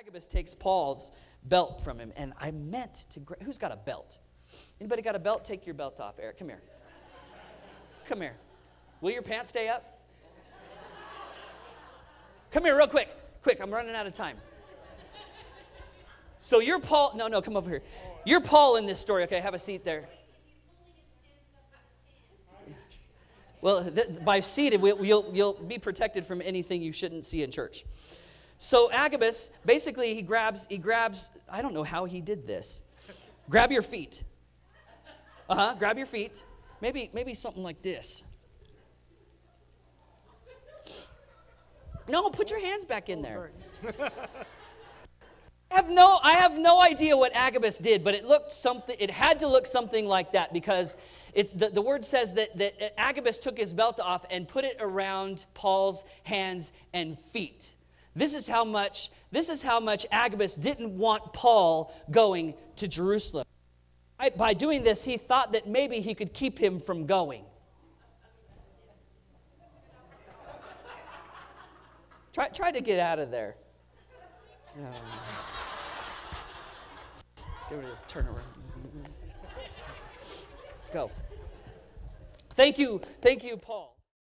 Agabus takes Paul's belt from him, and I meant to. Gra- Who's got a belt? Anybody got a belt? Take your belt off, Eric. Come here. Come here. Will your pants stay up? Come here, real quick. Quick, I'm running out of time. So you're Paul. No, no, come over here. You're Paul in this story. Okay, have a seat there. Well, th- by seated, we, you'll, you'll be protected from anything you shouldn't see in church. So Agabus, basically, he grabs, he grabs, I don't know how he did this. Grab your feet. Uh huh. Grab your feet. Maybe, maybe something like this. No, put your hands back in there. I have no, I have no idea what Agabus did, but it looked something. It had to look something like that because it's the, the word says that, that Agabus took his belt off and put it around Paul's hands and feet. This is how much. This is how much Agabus didn't want Paul going to Jerusalem. By doing this, he thought that maybe he could keep him from going. Try, try to get out of there. Um, there it is. Turn around. Go. Thank you. Thank you, Paul.